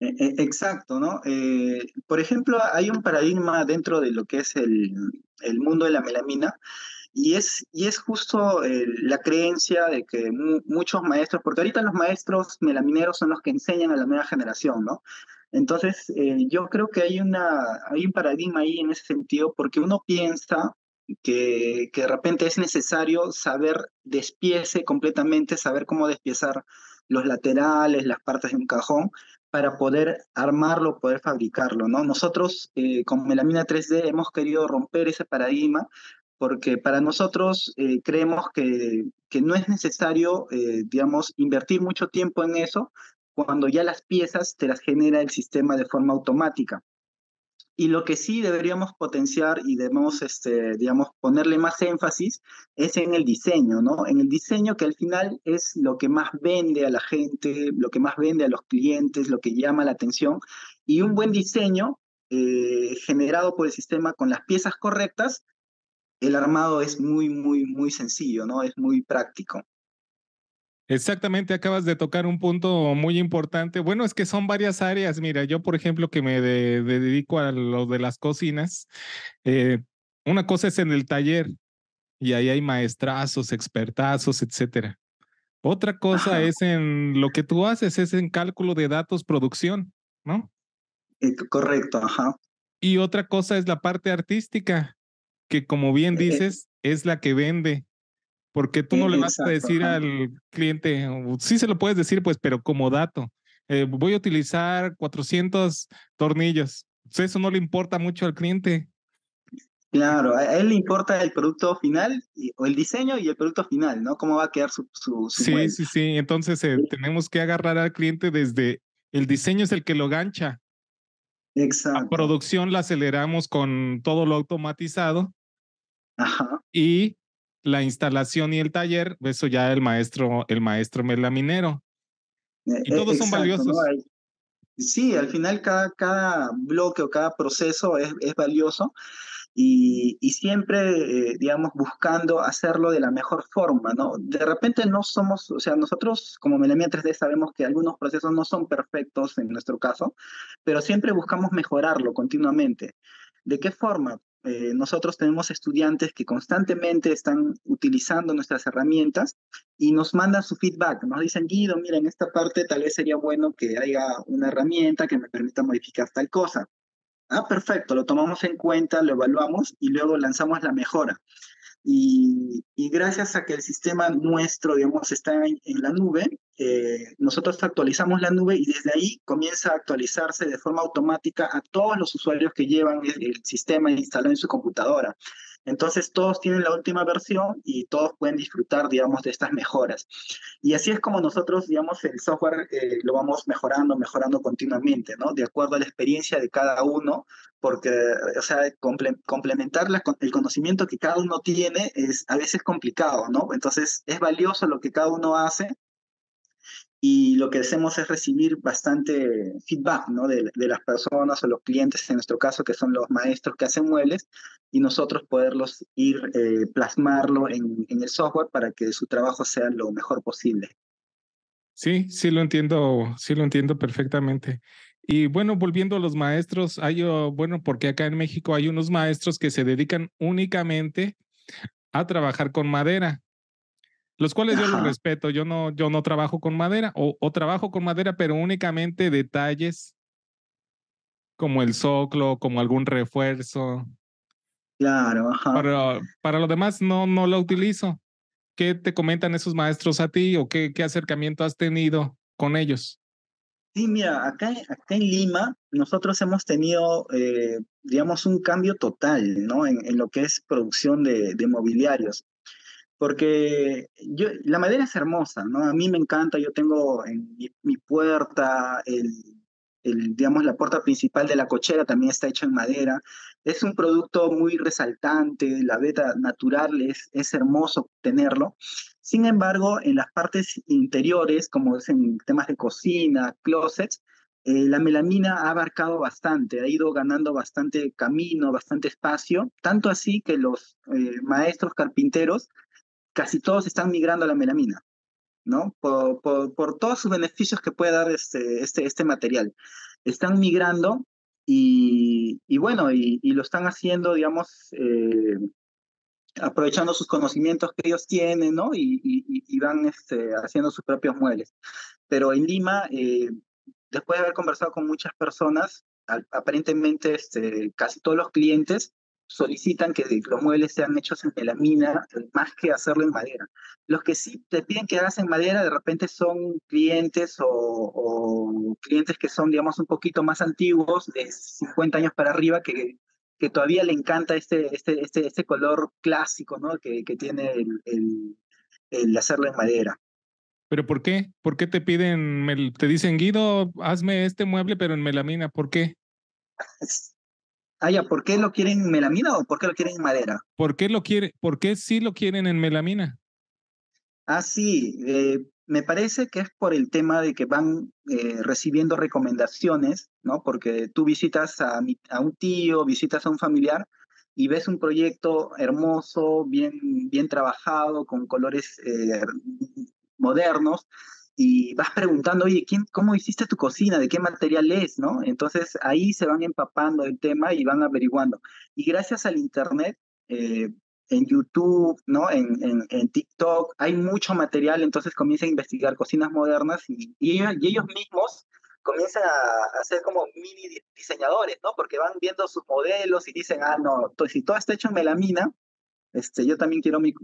E, e, exacto, ¿no? Eh, por ejemplo, hay un paradigma dentro de lo que es el, el mundo de la melamina y es, y es justo eh, la creencia de que muchos maestros, porque ahorita los maestros melamineros son los que enseñan a la nueva generación, ¿no? Entonces, eh, yo creo que hay, una, hay un paradigma ahí en ese sentido, porque uno piensa que, que de repente es necesario saber despiece completamente, saber cómo despiezar los laterales, las partes de un cajón, para poder armarlo, poder fabricarlo, ¿no? Nosotros eh, con Melamina 3D hemos querido romper ese paradigma porque para nosotros eh, creemos que, que, no es necesario, eh, digamos, invertir mucho tiempo en eso cuando ya las piezas te las genera el sistema de forma automática. Y lo que sí deberíamos potenciar y debemos, este, digamos, ponerle más énfasis es en el diseño, ¿no? En el diseño que al final es lo que más vende a la gente, lo que más vende a los clientes, lo que llama la atención. Y un buen diseño eh, generado por el sistema con las piezas correctas el armado es muy, muy, muy sencillo, ¿no? Es muy práctico. Exactamente, acabas de tocar un punto muy importante. Bueno, es que son varias áreas. Mira, yo, por ejemplo, que me dedico a lo de las cocinas, eh, una cosa es en el taller y ahí hay maestrazos, expertazos, etcétera. Otra cosa es en lo que tú haces, es en cálculo de datos, producción, ¿no? Correcto, ajá. Y otra cosa es la parte artística, que como bien eh, eh. dices, es la que vende. Porque tú no le vas a decir al cliente, sí se lo puedes decir, pues, pero como dato, eh, voy a utilizar 400 tornillos. Pues, eso no le importa mucho al cliente. Claro, a él le importa el producto final o el diseño y el producto final, ¿no? Cómo va a quedar su... su, sí, sí, sí. Entonces tenemos que agarrar al cliente desde el diseño es el que lo gancha. Exacto. La producción la aceleramos con todo lo automatizado y la instalación y el taller, eso ya el maestro, el maestro melaminero. E, y todos son valiosos. Sí, al final cada, cada bloque o cada proceso es, es valioso y, y siempre, eh, digamos, buscando hacerlo de la mejor forma, ¿no? De repente no somos, o sea, nosotros como Melamina 3D sabemos que algunos procesos no son perfectos en nuestro caso, pero siempre buscamos mejorarlo continuamente. ¿De qué forma? Eh, nosotros tenemos estudiantes que constantemente están utilizando nuestras herramientas y nos mandan su feedback. Nos dicen, Guido, mira, en esta parte tal vez sería bueno que haya una herramienta que me permita modificar tal cosa. Ah, perfecto, lo tomamos en cuenta, lo evaluamos y luego lanzamos la mejora. Y, gracias a que el sistema nuestro, digamos, está en, la nube, eh, nosotros actualizamos la nube y desde ahí comienza a actualizarse de forma automática a todos los usuarios que llevan el sistema instalado en su computadora. Entonces todos tienen la última versión y todos pueden disfrutar, digamos, de estas mejoras. Y así es como nosotros, digamos, el software eh, lo vamos mejorando, mejorando continuamente, ¿no? De acuerdo a la experiencia de cada uno, porque, o sea, complementar el conocimiento que cada uno tiene es a veces complicado, ¿no? Entonces es valioso lo que cada uno hace y lo que hacemos es recibir bastante feedback ¿no? de, las personas o los clientes, en nuestro caso, que son los maestros que hacen muebles, y nosotros poderlos ir, eh, plasmarlo en, en, el software para que su trabajo sea lo mejor posible. Sí, sí lo entiendo, sí lo entiendo perfectamente. Y bueno, volviendo a los maestros, hay, oh, bueno, porque acá en México hay unos maestros que se dedican únicamente a trabajar con madera los cuales yo los respeto. Yo no, yo no trabajo con madera o, o, trabajo con madera, pero únicamente detalles como el soclo, como algún refuerzo. Claro, ajá. Para, para lo demás no, no lo utilizo. ¿Qué te comentan esos maestros a ti o qué, qué acercamiento has tenido con ellos? Sí, mira, acá, acá en Lima nosotros hemos tenido, eh, digamos, un cambio total, ¿no? En, en, lo que es producción de, de mobiliarios porque yo, la madera es hermosa, ¿no? A mí me encanta, yo tengo en mi, puerta, el, el, digamos, la puerta principal de la cochera también está hecha en madera. Es un producto muy resaltante, la beta natural es, es hermoso tenerlo. Sin embargo, en las partes interiores, como es en temas de cocina, closets, eh, la melamina ha abarcado bastante, ha ido ganando bastante camino, bastante espacio, tanto así que los eh, maestros carpinteros casi todos están migrando a la melamina, ¿no? Por, por, todos sus beneficios que puede dar este, este, este material. Están migrando y, y bueno, y, lo están haciendo, digamos, eh, aprovechando sus conocimientos que ellos tienen, ¿no? Y, y van este, haciendo sus propios muebles. Pero en Lima, eh, después de haber conversado con muchas personas, aparentemente este, casi todos los clientes solicitan que los muebles sean hechos en melamina más que hacerlo en madera. Los que sí te piden que hagas en madera de repente son clientes o, clientes que son, digamos, un poquito más antiguos, de 50 años para arriba, que, que todavía le encanta este, este, este, este color clásico ¿no? que, que tiene el, el, el hacerlo en madera. ¿Pero por qué? ¿Por qué te piden, te dicen, Guido, hazme este mueble pero en melamina? ¿Por qué? Ah, ya, ¿por qué lo quieren en melamina o por qué lo quieren en madera? ¿Por qué lo quiere, por qué sí lo quieren en melamina? Ah, sí, eh, me parece que es por el tema de que van eh, recibiendo recomendaciones, ¿no? Porque tú visitas a, a, un tío, visitas a un familiar y ves un proyecto hermoso, bien, bien trabajado, con colores eh, modernos y vas preguntando, oye, ¿quién, ¿cómo hiciste tu cocina? ¿De qué material es? ¿no? Entonces ahí se van empapando el tema y van averiguando. Y gracias al Internet, eh, en YouTube, ¿no? En, en, TikTok, hay mucho material, entonces comienzan a investigar cocinas modernas y, y, ellos mismos comienzan a, ser como mini diseñadores, ¿no? Porque van viendo sus modelos y dicen, ah, no, si todo está hecho en melamina, este, yo también quiero mi,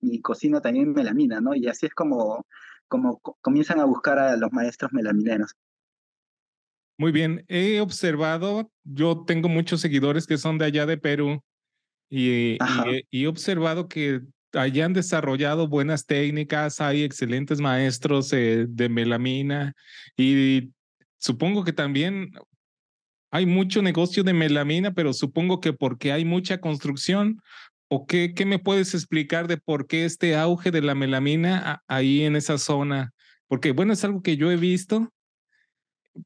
mi, cocina también melamina, ¿no? Y así es como, como comienzan a buscar a los maestros melamineros. Muy bien, he observado, yo tengo muchos seguidores que son de allá de Perú y, y, he observado que allá han desarrollado buenas técnicas, hay excelentes maestros eh, de melamina y supongo que también hay mucho negocio de melamina, pero supongo que porque hay mucha construcción, ¿O qué, qué me puedes explicar de por qué este auge de la melamina ahí en esa zona? Porque, bueno, es algo que yo he visto,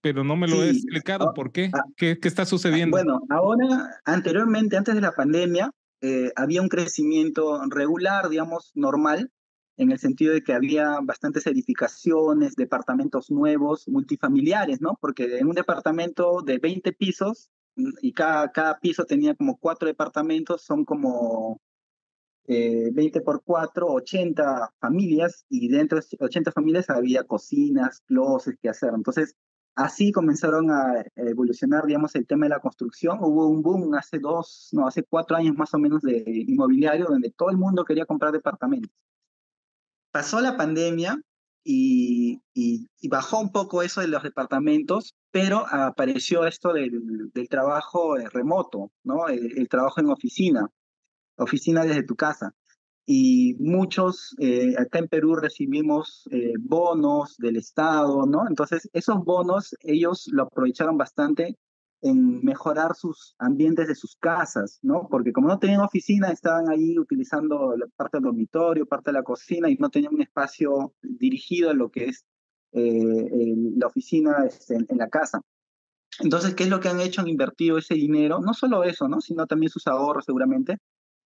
pero no me lo he explicado. Ah, ¿Por qué? Ah, qué? ¿Qué está sucediendo? Bueno, ahora, anteriormente, antes de la pandemia, eh, había un crecimiento regular, digamos, normal, en el sentido de que había bastantes edificaciones, departamentos nuevos, multifamiliares, ¿no? Porque en un departamento de 20 pisos y cada, cada piso tenía como cuatro departamentos, son como 20 eh, por 4, 80 familias, y dentro de 80 familias había cocinas, closets que hacer. Entonces, así comenzaron a evolucionar, digamos, el tema de la construcción. Hubo un boom hace dos, no, hace cuatro años más o menos de inmobiliario, donde todo el mundo quería comprar departamentos. Pasó la pandemia y, y, bajó un poco eso de los departamentos, pero apareció esto del, del trabajo eh, remoto, ¿no? El, trabajo en oficina, oficina desde tu casa. Y muchos eh, acá en Perú recibimos eh, bonos del Estado, ¿no? Entonces, esos bonos ellos lo aprovecharon bastante en mejorar sus ambientes de sus casas, ¿no? Porque como no tenían oficina, estaban ahí utilizando parte del dormitorio, parte de la cocina y no tenían un espacio dirigido a lo que es eh, la oficina este, en, la casa. Entonces, ¿qué es lo que han hecho? Han invertido ese dinero, no solo eso, ¿no? Sino también sus ahorros seguramente.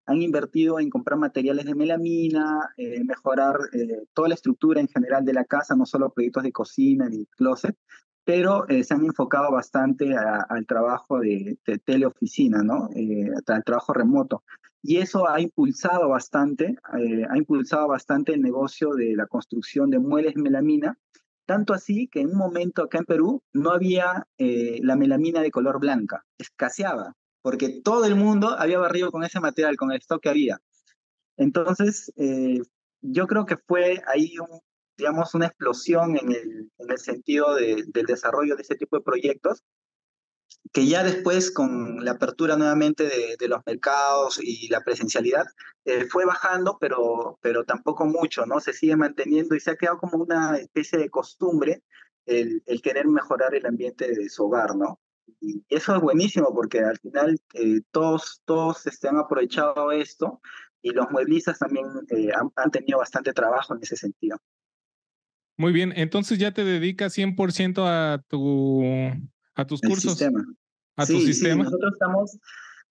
Han invertido en comprar materiales de melamina, eh, mejorar eh, toda la estructura en general de la casa, no solo proyectos de cocina ni closet, pero eh, se han enfocado bastante al trabajo de, teleoficina, ¿no? Eh, al trabajo remoto. Y eso ha impulsado bastante, eh, ha impulsado bastante el negocio de la construcción de muebles melamina, tanto así que en un momento acá en Perú no había la melamina de color blanca, escaseaba, porque todo el mundo había barrido con ese material, con el stock que había. Entonces, yo creo que fue ahí un, digamos, una explosión en el, en el sentido de, del desarrollo de ese tipo de proyectos, que ya después con la apertura nuevamente de, de los mercados y la presencialidad eh, fue bajando, pero, pero tampoco mucho, ¿no? Se sigue manteniendo y se ha quedado como una especie de costumbre el, el querer mejorar el ambiente de su hogar, ¿no? Y eso es buenísimo porque al final eh, todos, todos este, han aprovechado esto y los mueblistas también eh, han, han tenido bastante trabajo en ese sentido. Muy bien, entonces ya te dedicas 100% a, tu, a tus cursos. Sistema. A tu sistema. Sí, nosotros estamos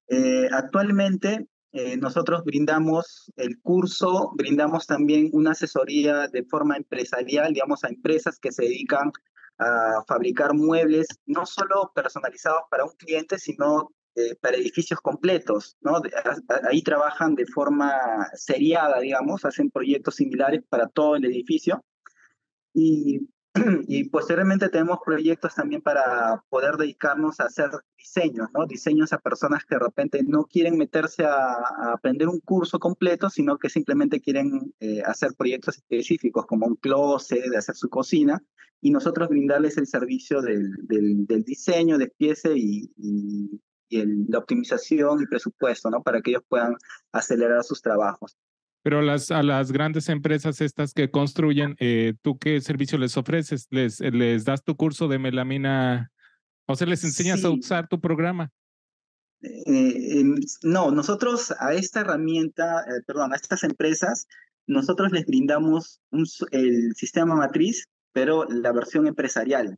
eh, actualmente, eh, nosotros brindamos el curso, brindamos también una asesoría de forma empresarial, digamos, a empresas que se dedican a fabricar muebles, no solo personalizados para un cliente, sino eh, para edificios completos, ¿no? ahí trabajan de forma seriada, digamos, hacen proyectos similares para todo el edificio. Y, y posteriormente tenemos proyectos también para poder dedicarnos a hacer diseños, ¿no? Diseños a personas que de repente no quieren meterse a, aprender un curso completo, sino que simplemente quieren eh, hacer proyectos específicos, como un closet, de hacer su cocina, y nosotros brindarles el servicio del, del, diseño, despiece y, y la optimización y presupuesto, ¿no? Para que ellos puedan acelerar sus trabajos. Pero las, a las grandes empresas estas que construyen, eh, ¿tú qué servicio les ofreces? ¿Les, ¿Les das tu curso de melamina? O sea, ¿les enseñas a usar tu programa? Eh, no, nosotros a esta herramienta, eh, perdón, a estas empresas, nosotros les brindamos un, el sistema matriz, pero la versión empresarial.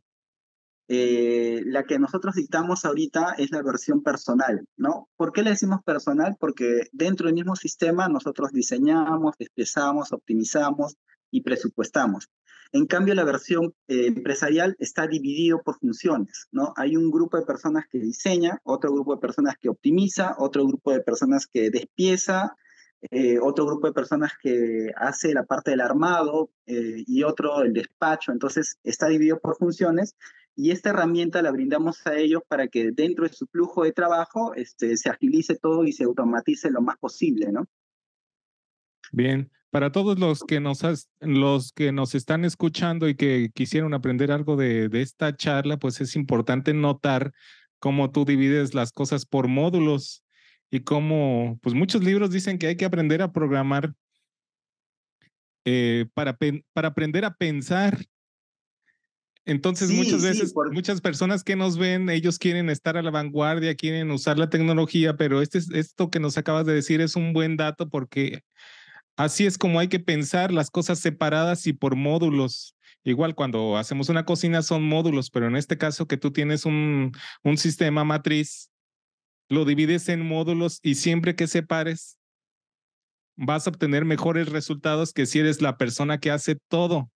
Eh, la que nosotros dictamos ahorita es la versión personal, ¿no? ¿Por qué le decimos personal? Porque dentro del mismo sistema nosotros diseñamos, despiezamos, optimizamos y presupuestamos. En cambio, la versión eh, empresarial está dividido por funciones, ¿no? Hay un grupo de personas que diseña, otro grupo de personas que optimiza, otro grupo de personas que despieza, eh, otro grupo de personas que hace la parte del armado y otro el despacho. Entonces, está dividido por funciones y esta herramienta la brindamos a ellos para que dentro de su flujo de trabajo este, se agilice todo y se automatice lo más posible, ¿no? Bien, para todos los que nos, los que nos están escuchando y que quisieron aprender algo de, de esta charla, pues es importante notar cómo tú divides las cosas por módulos y cómo, pues muchos libros dicen que hay que aprender a programar eh, para, para aprender a pensar entonces, muchas veces, muchas personas que nos ven, ellos quieren estar a la vanguardia, quieren usar la tecnología, pero este, esto que nos acabas de decir es un buen dato porque así es como hay que pensar las cosas separadas y por módulos. Igual cuando hacemos una cocina son módulos, pero en este caso que tú tienes un, un sistema matriz, lo divides en módulos y siempre que separes, vas a obtener mejores resultados que si eres la persona que hace todo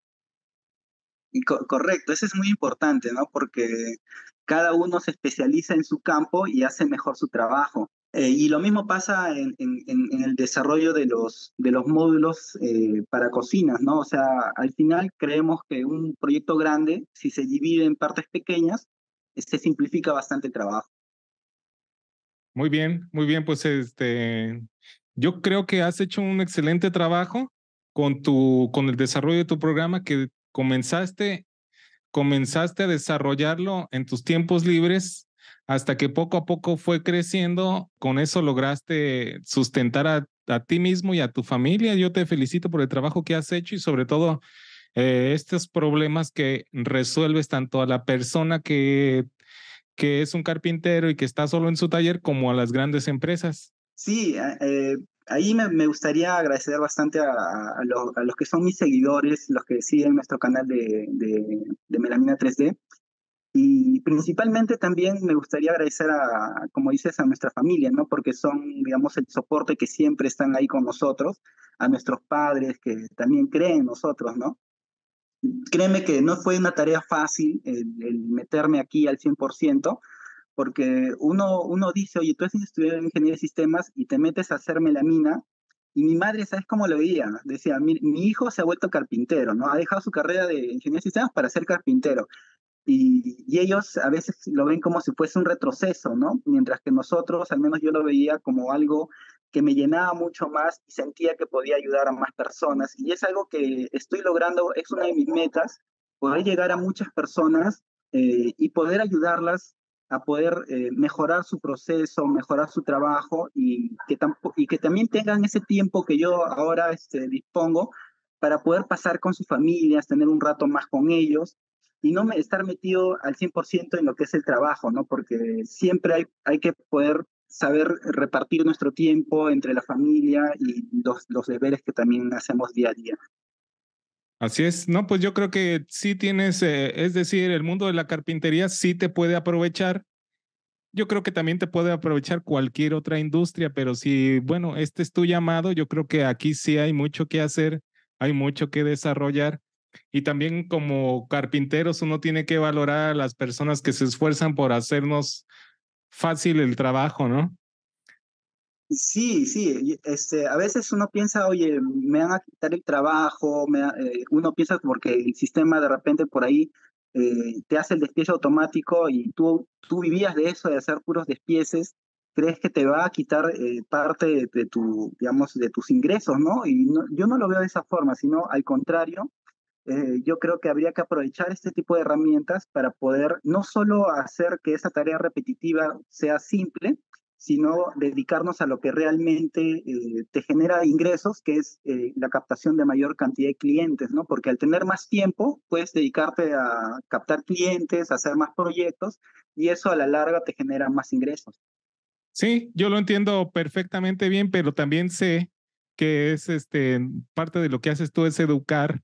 correcto, eso es muy importante, ¿no? Porque cada uno se especializa en su campo y hace mejor su trabajo. Eh, y lo mismo pasa en, en, el desarrollo de los, de los módulos eh, para cocinas, ¿no? O sea, al final creemos que un proyecto grande, si se divide en partes pequeñas, se simplifica bastante el trabajo. Muy bien, muy bien, pues este, yo creo que has hecho un excelente trabajo con tu, con el desarrollo de tu programa que comenzaste, comenzaste a desarrollarlo en tus tiempos libres hasta que poco a poco fue creciendo. Con eso lograste sustentar a, ti mismo y a tu familia. Yo te felicito por el trabajo que has hecho y sobre todo eh, estos problemas que resuelves tanto a la persona que, que es un carpintero y que está solo en su taller como a las grandes empresas. Sí, eh, ahí me, gustaría agradecer bastante a, los que son mis seguidores, los que siguen nuestro canal de, de, Melamina 3D. Y principalmente también me gustaría agradecer a, como dices, a nuestra familia, ¿no? Porque son, digamos, el soporte que siempre están ahí con nosotros, a nuestros padres que también creen en nosotros, ¿no? Créeme que no fue una tarea fácil el, el meterme aquí al 100%, porque uno, uno dice, oye, tú has estudiado ingeniería de sistemas y te metes a hacer melamina, y mi madre, ¿sabes cómo lo veía? Decía, mi, mi, hijo se ha vuelto carpintero, ¿no? Ha dejado su carrera de ingeniería de sistemas para ser carpintero. Y, y, ellos a veces lo ven como si fuese un retroceso, ¿no? Mientras que nosotros, al menos yo lo veía como algo que me llenaba mucho más y sentía que podía ayudar a más personas. Y es algo que estoy logrando, es una de mis metas, poder llegar a muchas personas eh, y poder ayudarlas a poder eh, mejorar su proceso, mejorar su trabajo y que, también tengan ese tiempo que yo ahora este, dispongo para poder pasar con sus familias, tener un rato más con ellos y no estar metido al 100% en lo que es el trabajo, ¿no? Porque siempre hay, que poder saber repartir nuestro tiempo entre la familia y los deberes que también hacemos día a día. Así es, no, pues yo creo que sí tienes, eh, es decir, el mundo de la carpintería sí te puede aprovechar. Yo creo que también te puede aprovechar cualquier otra industria, pero si, bueno, este es tu llamado, yo creo que aquí sí hay mucho que hacer, hay mucho que desarrollar. Y también como carpinteros uno tiene que valorar a las personas que se esfuerzan por hacernos fácil el trabajo, ¿no? Sí, sí, este, a veces uno piensa, oye, me van a quitar el trabajo, eh, uno piensa porque el sistema de repente por ahí eh, te hace el despiece automático y tú, tú vivías de eso, de hacer puros despieces, crees que te va a quitar eh, parte de, tu, digamos, de tus ingresos, ¿no? Y yo no lo veo de esa forma, sino al contrario, yo creo que habría que aprovechar este tipo de herramientas para poder no solo hacer que esa tarea repetitiva sea simple, sino dedicarnos a lo que realmente eh, te genera ingresos, que es eh, la captación de mayor cantidad de clientes, ¿no? Porque al tener más tiempo, puedes dedicarte a captar clientes, hacer más proyectos, y eso a la larga te genera más ingresos. Sí, yo lo entiendo perfectamente bien, pero también sé que es este parte de lo que haces tú es educar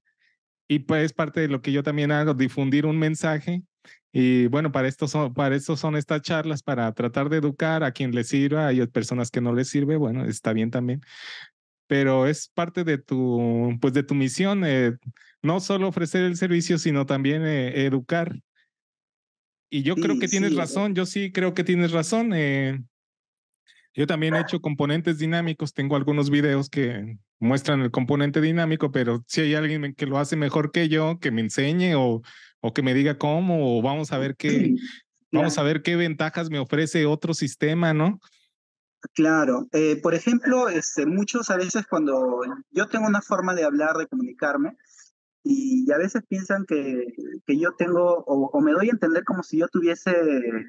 y pues parte de lo que yo también hago, difundir un mensaje y bueno, para esto son, para esto son estas charlas, para tratar de educar a quien le sirva, hay personas que no les sirve, bueno, está bien también. Pero es parte de tu, pues de tu misión, eh, no solo ofrecer el servicio, sino también eh, educar. Y yo creo que tienes razón, yo sí creo que tienes razón. Eh, yo también he hecho componentes dinámicos, tengo algunos videos que muestran el componente dinámico, pero si hay alguien que lo hace mejor que yo, que me enseñe o o que me diga cómo, o vamos a ver qué, vamos a ver qué ventajas me ofrece otro sistema, ¿no? Claro, eh, por ejemplo, este, muchos a veces cuando yo tengo una forma de hablar, de comunicarme, y, a veces piensan que, que yo tengo, o, me doy a entender como si yo tuviese,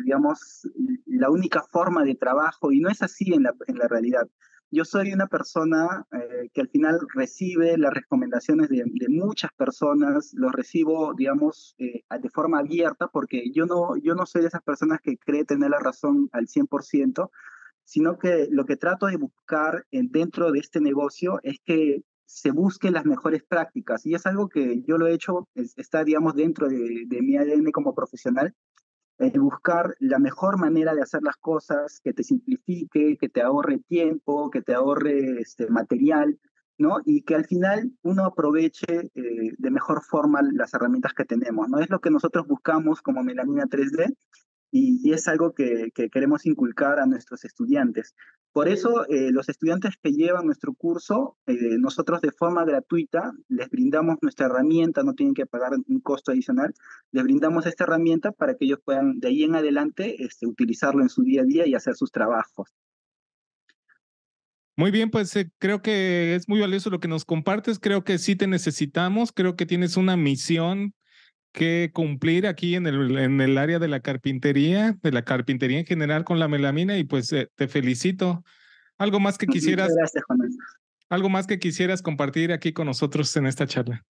digamos, la única forma de trabajo, y no es así en la, en la realidad yo soy una persona eh, que al final recibe las recomendaciones de, muchas personas, los recibo, digamos, eh, de forma abierta, porque yo no, yo no soy de esas personas que cree tener la razón al 100%, sino que lo que trato de buscar dentro de este negocio es que se busquen las mejores prácticas. Y es algo que yo lo he hecho, está, digamos, dentro de, de mi ADN como profesional, el buscar la mejor manera de hacer las cosas, que te simplifique, que te ahorre tiempo, que te ahorre este, material, ¿no? Y que al final uno aproveche eh, de mejor forma las herramientas que tenemos, ¿no? Es lo que nosotros buscamos como Melanina 3D y, es algo que, queremos inculcar a nuestros estudiantes. Por eso, eh, los estudiantes que llevan nuestro curso, eh, nosotros de forma gratuita les brindamos nuestra herramienta, no tienen que pagar un costo adicional, les brindamos esta herramienta para que ellos puedan de ahí en adelante este, utilizarlo en su día a día y hacer sus trabajos. Muy bien, pues eh, creo que es muy valioso lo que nos compartes. Creo que sí te necesitamos. Creo que tienes una misión que cumplir aquí en el, en el área de la carpintería, de la carpintería en general con la melamina y pues eh, te felicito. ¿Algo más que quisieras? ¿Algo más que quisieras compartir aquí con nosotros en esta charla?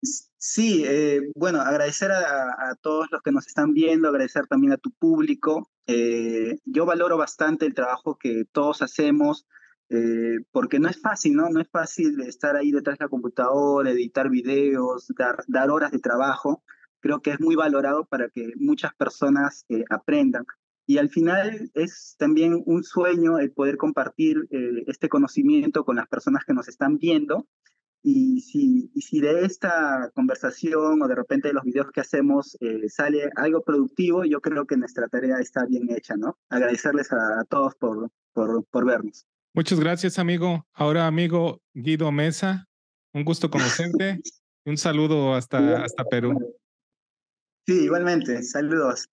Sí, eh, bueno, agradecer a, todos los que nos están viendo, agradecer también a tu público. Eh, yo valoro bastante el trabajo que todos hacemos. Eh, porque no es fácil, ¿no? No es fácil estar ahí detrás de la computadora, editar videos, dar, dar horas de trabajo. Creo que es muy valorado para que muchas personas eh, aprendan. Y al final es también un sueño el poder compartir eh, este conocimiento con las personas que nos están viendo. Y si, y si de esta conversación o de repente de los videos que hacemos sale algo productivo, yo creo que nuestra tarea está bien hecha, ¿no? Agradecerles a, a todos por, por, por vernos. Muchas gracias, amigo. Ahora, amigo Guido Mesa, un gusto conocerte. un saludo hasta, hasta Perú. Sí, igualmente. Saludos.